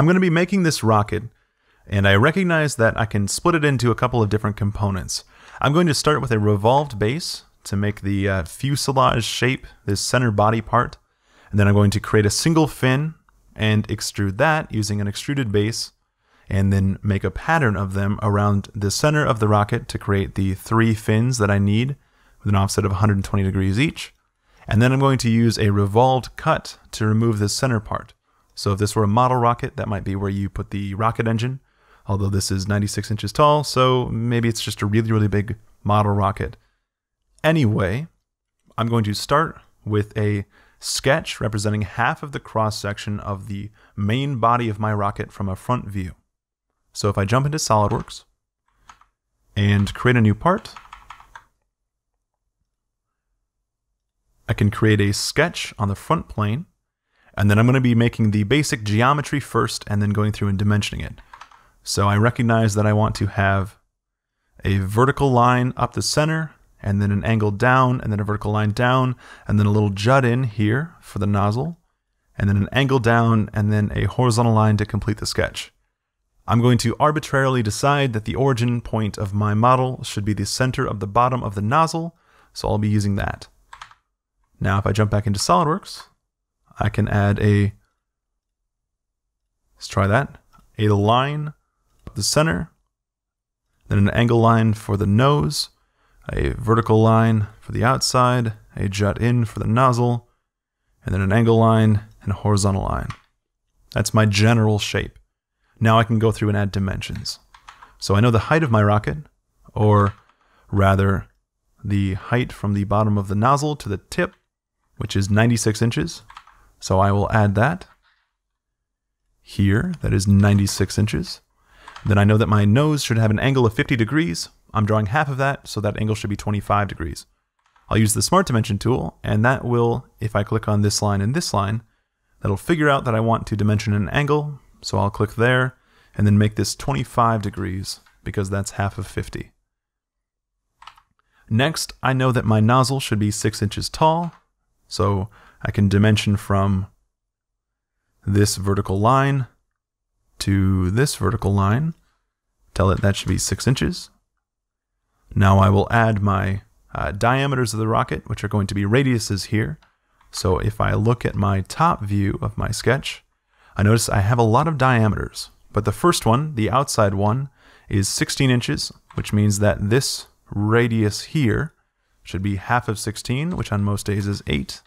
I'm going to be making this rocket, and I recognize that I can split it into a couple of different components. I'm going to start with a revolved base to make the uh, fuselage shape, this center body part, and then I'm going to create a single fin and extrude that using an extruded base, and then make a pattern of them around the center of the rocket to create the three fins that I need with an offset of 120 degrees each. And then I'm going to use a revolved cut to remove the center part. So if this were a model rocket, that might be where you put the rocket engine, although this is 96 inches tall, so maybe it's just a really, really big model rocket. Anyway, I'm going to start with a sketch representing half of the cross section of the main body of my rocket from a front view. So if I jump into SolidWorks and create a new part, I can create a sketch on the front plane, and then I'm going to be making the basic geometry first and then going through and dimensioning it. So I recognize that I want to have a vertical line up the center, and then an angle down, and then a vertical line down, and then a little jut in here for the nozzle, and then an angle down, and then a horizontal line to complete the sketch. I'm going to arbitrarily decide that the origin point of my model should be the center of the bottom of the nozzle, so I'll be using that. Now if I jump back into SOLIDWORKS, I can add a, let's try that, a line of the center, then an angle line for the nose, a vertical line for the outside, a jut in for the nozzle, and then an angle line and a horizontal line. That's my general shape. Now I can go through and add dimensions. So I know the height of my rocket, or rather the height from the bottom of the nozzle to the tip, which is 96 inches. So I will add that here, that is 96 inches. Then I know that my nose should have an angle of 50 degrees. I'm drawing half of that, so that angle should be 25 degrees. I'll use the Smart Dimension tool, and that will, if I click on this line and this line, that'll figure out that I want to dimension an angle, so I'll click there, and then make this 25 degrees, because that's half of 50. Next, I know that my nozzle should be 6 inches tall, so I can dimension from this vertical line to this vertical line. Tell it that should be 6 inches. Now I will add my uh, diameters of the rocket, which are going to be radiuses here. So if I look at my top view of my sketch, I notice I have a lot of diameters. But the first one, the outside one, is 16 inches, which means that this radius here should be half of 16, which on most days is 8.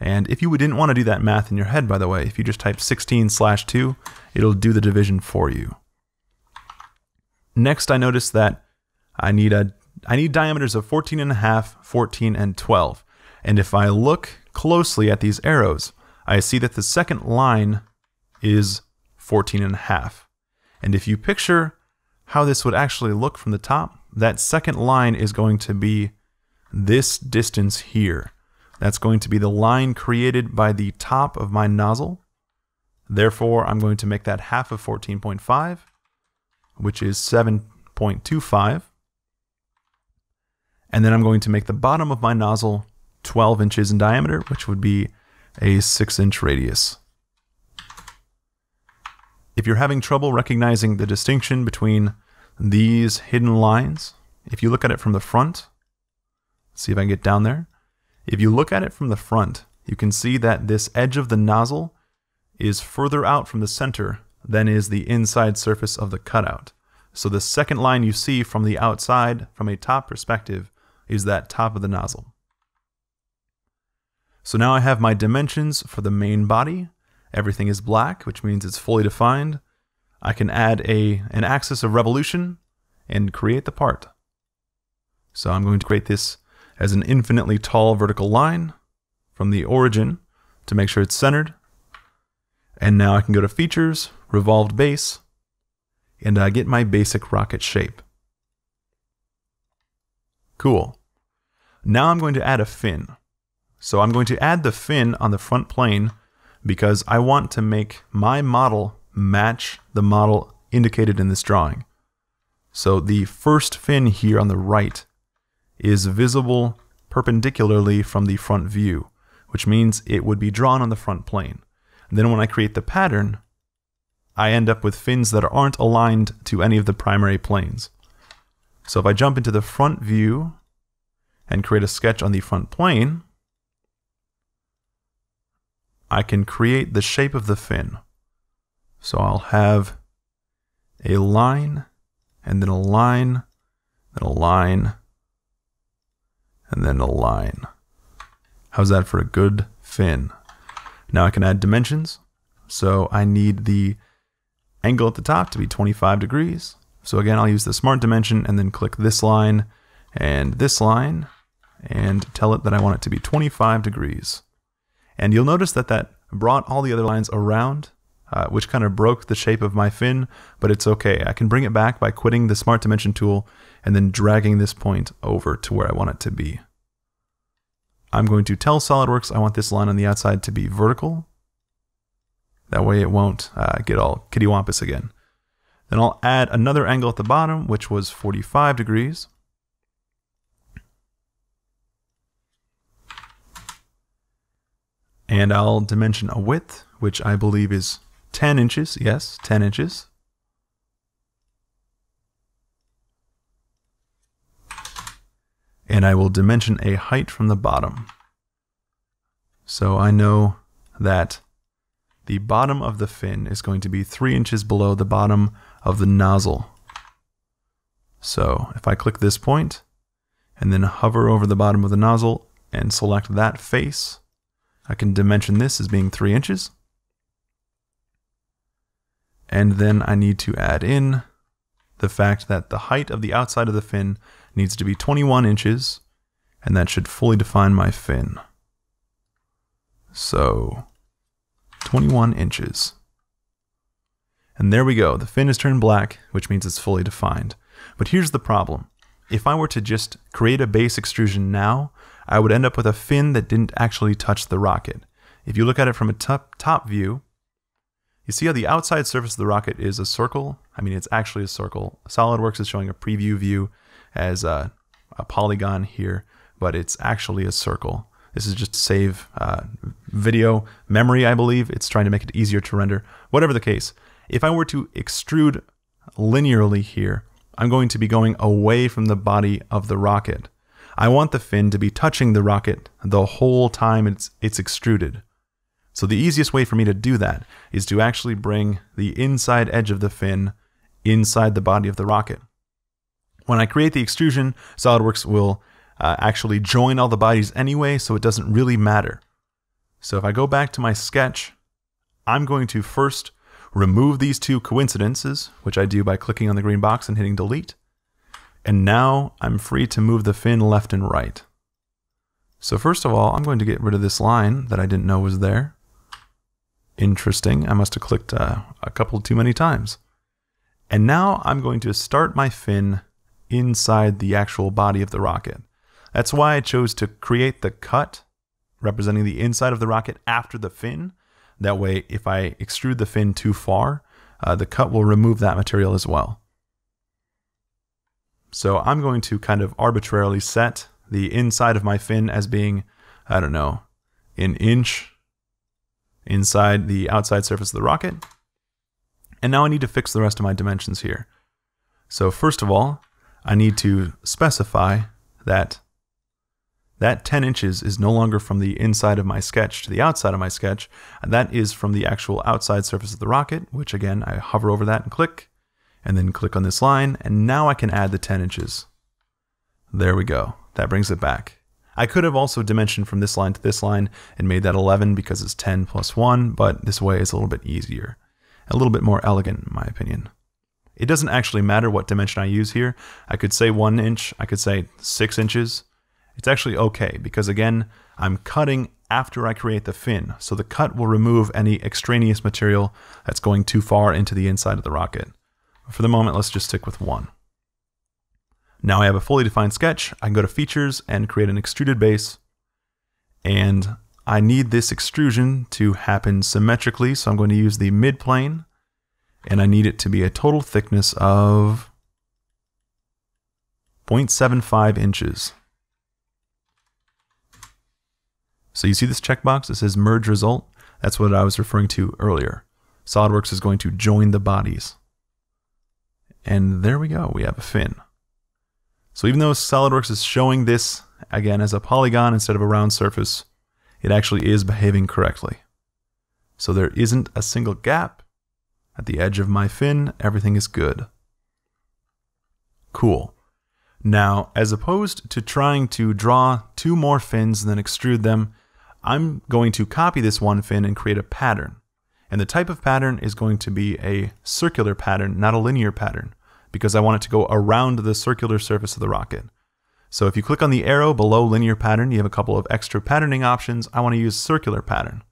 And if you didn't want to do that math in your head, by the way, if you just type 16 slash 2, it'll do the division for you. Next, I notice that I need a I need diameters of 14 and a half, 14, and 12. And if I look closely at these arrows, I see that the second line is 14 and a half. And if you picture how this would actually look from the top, that second line is going to be this distance here. That's going to be the line created by the top of my nozzle. Therefore, I'm going to make that half of 14.5, which is 7.25. And then I'm going to make the bottom of my nozzle 12 inches in diameter, which would be a 6 inch radius. If you're having trouble recognizing the distinction between these hidden lines, if you look at it from the front, see if I can get down there. If you look at it from the front, you can see that this edge of the nozzle is further out from the center than is the inside surface of the cutout. So the second line you see from the outside, from a top perspective, is that top of the nozzle. So now I have my dimensions for the main body. Everything is black, which means it's fully defined. I can add a an axis of revolution and create the part. So I'm going to create this as an infinitely tall vertical line from the origin to make sure it's centered. And now I can go to Features, Revolved Base, and I get my basic rocket shape. Cool. Now I'm going to add a fin. So I'm going to add the fin on the front plane because I want to make my model match the model indicated in this drawing. So the first fin here on the right is visible perpendicularly from the front view, which means it would be drawn on the front plane. And then when I create the pattern, I end up with fins that aren't aligned to any of the primary planes. So if I jump into the front view and create a sketch on the front plane, I can create the shape of the fin. So I'll have a line, and then a line, then a line, and then a line. How's that for a good fin? Now I can add dimensions. So I need the angle at the top to be 25 degrees. So again, I'll use the smart dimension and then click this line and this line and tell it that I want it to be 25 degrees. And you'll notice that that brought all the other lines around, uh, which kind of broke the shape of my fin, but it's okay. I can bring it back by quitting the smart dimension tool and then dragging this point over to where I want it to be. I'm going to tell SOLIDWORKS I want this line on the outside to be vertical. That way it won't uh, get all kittywampus again. Then I'll add another angle at the bottom, which was 45 degrees. And I'll dimension a width, which I believe is 10 inches. Yes, 10 inches. And I will dimension a height from the bottom. So I know that the bottom of the fin is going to be 3 inches below the bottom of the nozzle. So if I click this point and then hover over the bottom of the nozzle and select that face, I can dimension this as being 3 inches. And then I need to add in the fact that the height of the outside of the fin needs to be 21 inches, and that should fully define my fin. So, 21 inches. And there we go, the fin is turned black, which means it's fully defined. But here's the problem. If I were to just create a base extrusion now, I would end up with a fin that didn't actually touch the rocket. If you look at it from a top, top view, you see how the outside surface of the rocket is a circle? I mean, it's actually a circle. SolidWorks is showing a preview view as a, a polygon here, but it's actually a circle. This is just to save uh, video memory, I believe. It's trying to make it easier to render. Whatever the case, if I were to extrude linearly here, I'm going to be going away from the body of the rocket. I want the fin to be touching the rocket the whole time it's, it's extruded. So the easiest way for me to do that is to actually bring the inside edge of the fin inside the body of the rocket. When I create the extrusion, SOLIDWORKS will uh, actually join all the bodies anyway, so it doesn't really matter. So if I go back to my sketch, I'm going to first remove these two coincidences, which I do by clicking on the green box and hitting delete. And now I'm free to move the fin left and right. So first of all, I'm going to get rid of this line that I didn't know was there. Interesting. I must have clicked uh, a couple too many times. And now I'm going to start my fin inside the actual body of the rocket. That's why I chose to create the cut representing the inside of the rocket after the fin. That way, if I extrude the fin too far, uh, the cut will remove that material as well. So I'm going to kind of arbitrarily set the inside of my fin as being, I don't know, an inch inside the outside surface of the rocket. And now I need to fix the rest of my dimensions here. So first of all, I need to specify that that 10 inches is no longer from the inside of my sketch to the outside of my sketch. And that is from the actual outside surface of the rocket, which again, I hover over that and click and then click on this line, and now I can add the 10 inches. There we go. That brings it back. I could have also dimensioned from this line to this line and made that 11 because it's 10 plus 1, but this way is a little bit easier. A little bit more elegant, in my opinion. It doesn't actually matter what dimension I use here. I could say 1 inch, I could say 6 inches. It's actually okay because, again, I'm cutting after I create the fin, so the cut will remove any extraneous material that's going too far into the inside of the rocket. For the moment, let's just stick with one. Now I have a fully defined sketch. I can go to features and create an extruded base. And I need this extrusion to happen symmetrically. So I'm going to use the mid plane and I need it to be a total thickness of 0.75 inches. So you see this checkbox? It says merge result. That's what I was referring to earlier. SOLIDWORKS is going to join the bodies. And there we go, we have a fin. So even though SOLIDWORKS is showing this, again, as a polygon instead of a round surface, it actually is behaving correctly. So there isn't a single gap. At the edge of my fin, everything is good. Cool. Now, as opposed to trying to draw two more fins and then extrude them, I'm going to copy this one fin and create a pattern. And the type of pattern is going to be a circular pattern, not a linear pattern, because I want it to go around the circular surface of the rocket. So if you click on the arrow below linear pattern, you have a couple of extra patterning options. I want to use circular pattern.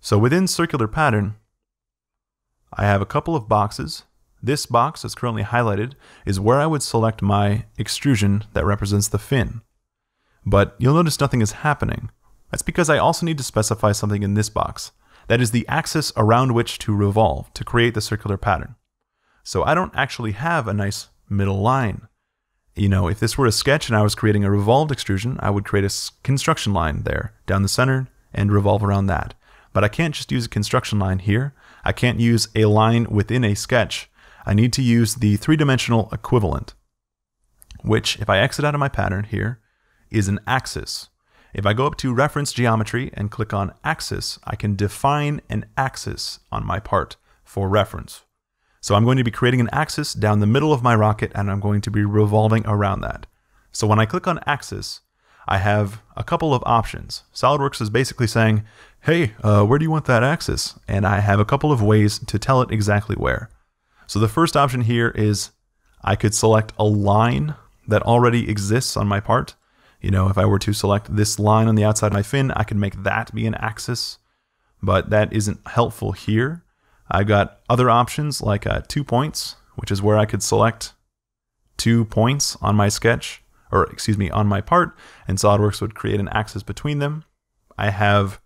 So within circular pattern, I have a couple of boxes. This box that's currently highlighted is where I would select my extrusion that represents the fin. But you'll notice nothing is happening. That's because I also need to specify something in this box. That is the axis around which to revolve to create the circular pattern. So I don't actually have a nice middle line. You know, if this were a sketch and I was creating a revolved extrusion, I would create a construction line there down the center and revolve around that. But I can't just use a construction line here. I can't use a line within a sketch. I need to use the three-dimensional equivalent, which, if I exit out of my pattern here, is an axis. If I go up to Reference Geometry and click on Axis, I can define an axis on my part for reference. So I'm going to be creating an axis down the middle of my rocket and I'm going to be revolving around that. So when I click on axis, I have a couple of options. SOLIDWORKS is basically saying, hey, uh, where do you want that axis? And I have a couple of ways to tell it exactly where. So the first option here is I could select a line that already exists on my part. You know, if I were to select this line on the outside of my fin, I could make that be an axis, but that isn't helpful here. I've got other options like uh, two points, which is where I could select two points on my sketch, or excuse me, on my part, and SOLIDWORKS would create an axis between them. I have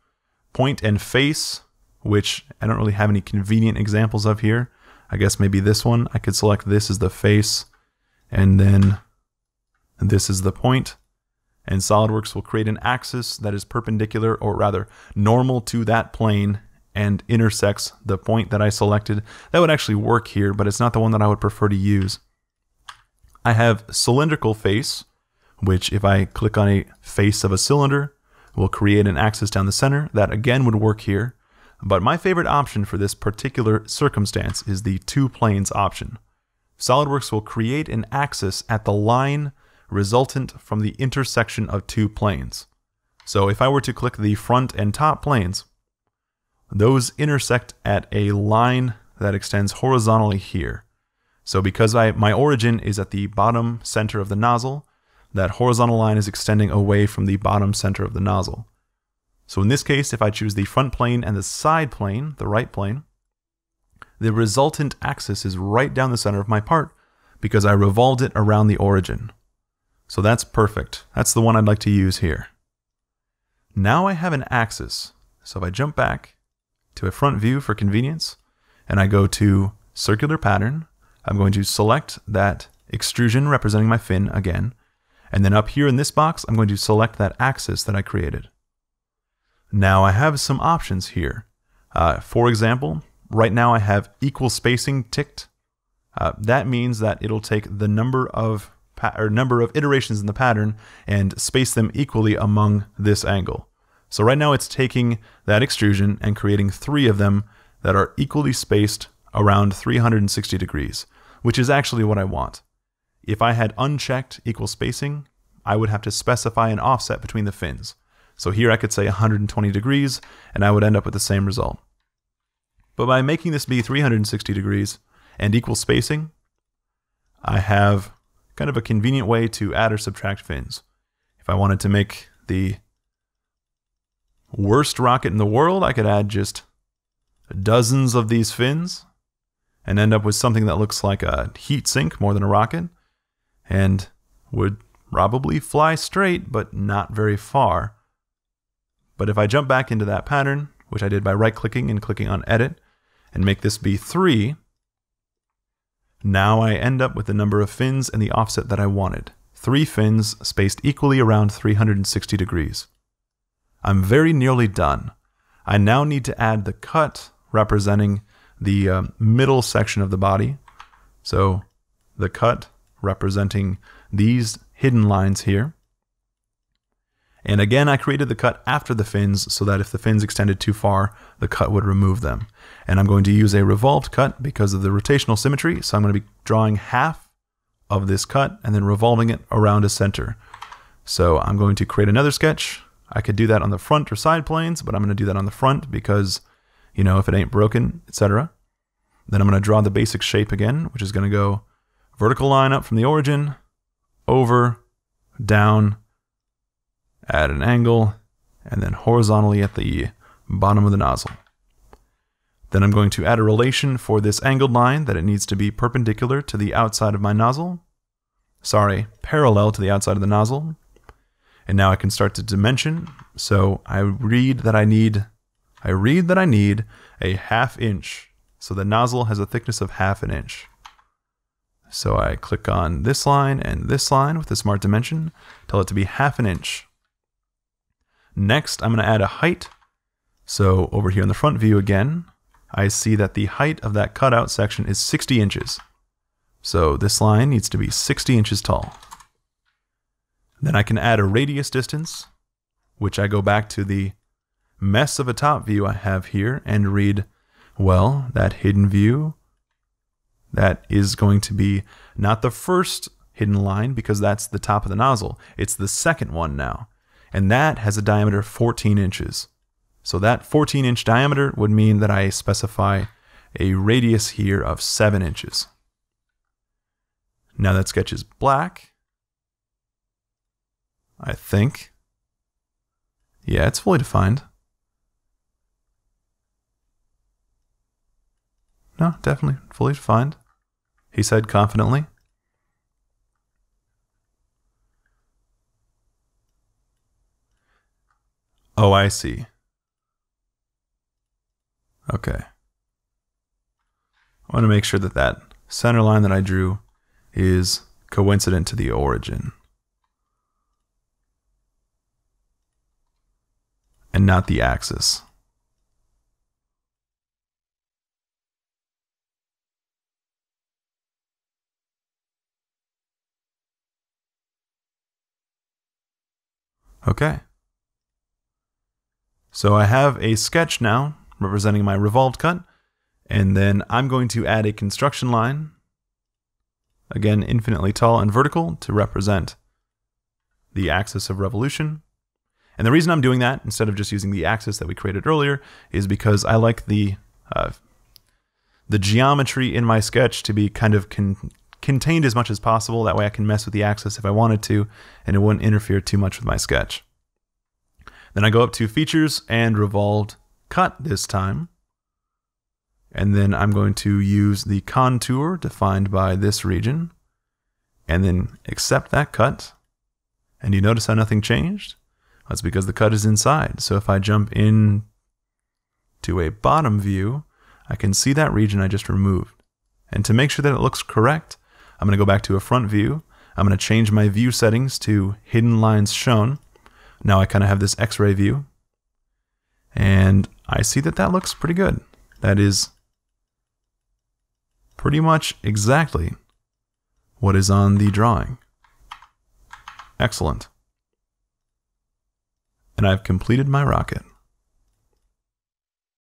point and face, which I don't really have any convenient examples of here. I guess maybe this one. I could select this as the face, and then this is the point. and SOLIDWORKS will create an axis that is perpendicular, or rather normal to that plane, and intersects the point that I selected. That would actually work here, but it's not the one that I would prefer to use. I have cylindrical face, which if I click on a face of a cylinder, will create an axis down the center. That again would work here. But my favorite option for this particular circumstance is the two planes option. SOLIDWORKS will create an axis at the line resultant from the intersection of two planes. So if I were to click the front and top planes, those intersect at a line that extends horizontally here. So because I, my origin is at the bottom center of the nozzle, that horizontal line is extending away from the bottom center of the nozzle. So in this case, if I choose the front plane and the side plane, the right plane, the resultant axis is right down the center of my part because I revolved it around the origin. So that's perfect. That's the one I'd like to use here. Now I have an axis. So if I jump back to a front view for convenience, and I go to circular pattern, I'm going to select that extrusion representing my fin again, and then up here in this box, I'm going to select that axis that I created. Now I have some options here. Uh, for example, right now I have equal spacing ticked. Uh, that means that it'll take the number of or number of iterations in the pattern and space them equally among this angle. So right now it's taking that extrusion and creating three of them that are equally spaced around 360 degrees, which is actually what I want. If I had unchecked equal spacing, I would have to specify an offset between the fins. So here I could say 120 degrees, and I would end up with the same result. But by making this be 360 degrees and equal spacing, I have kind of a convenient way to add or subtract fins. If I wanted to make the worst rocket in the world, I could add just dozens of these fins and end up with something that looks like a heat sink more than a rocket and would probably fly straight but not very far. But if I jump back into that pattern, which I did by right clicking and clicking on edit, and make this be 3, now I end up with the number of fins and the offset that I wanted. Three fins spaced equally around 360 degrees. I'm very nearly done. I now need to add the cut representing the uh, middle section of the body. So the cut representing these hidden lines here. And again, I created the cut after the fins so that if the fins extended too far, the cut would remove them. And I'm going to use a revolved cut because of the rotational symmetry. So I'm going to be drawing half of this cut and then revolving it around a center. So I'm going to create another sketch. I could do that on the front or side planes, but I'm going to do that on the front because, you know, if it ain't broken, etc. Then I'm going to draw the basic shape again, which is going to go vertical line up from the origin, over, down, at an angle, and then horizontally at the bottom of the nozzle. Then I'm going to add a relation for this angled line that it needs to be perpendicular to the outside of my nozzle. Sorry, parallel to the outside of the nozzle. And now I can start to dimension. So I read that I need I read that I need a half inch. So the nozzle has a thickness of half an inch. So I click on this line and this line with the smart dimension, tell it to be half an inch. Next, I'm going to add a height. So over here in the front view again, I see that the height of that cutout section is 60 inches. So this line needs to be 60 inches tall. Then I can add a radius distance, which I go back to the mess of a top view I have here and read, well, that hidden view, that is going to be not the first hidden line because that's the top of the nozzle. It's the second one now and that has a diameter of 14 inches. So that 14 inch diameter would mean that I specify a radius here of 7 inches. Now that sketch is black. I think. Yeah, it's fully defined. No, definitely fully defined, he said confidently. Oh, I see. Okay. I want to make sure that that center line that I drew is coincident to the origin. And not the axis. Okay. So I have a sketch now representing my revolved cut, and then I'm going to add a construction line, again infinitely tall and vertical to represent the axis of revolution. And the reason I'm doing that instead of just using the axis that we created earlier is because I like the uh, the geometry in my sketch to be kind of con contained as much as possible. That way I can mess with the axis if I wanted to, and it wouldn't interfere too much with my sketch. Then I go up to features and revolved cut this time. And then I'm going to use the contour defined by this region and then accept that cut. And you notice how nothing changed? That's because the cut is inside. So if I jump in to a bottom view, I can see that region I just removed. And to make sure that it looks correct, I'm going to go back to a front view. I'm going to change my view settings to hidden lines shown. Now I kind of have this x-ray view. And I see that that looks pretty good. That is pretty much exactly what is on the drawing. Excellent. And I've completed my rocket.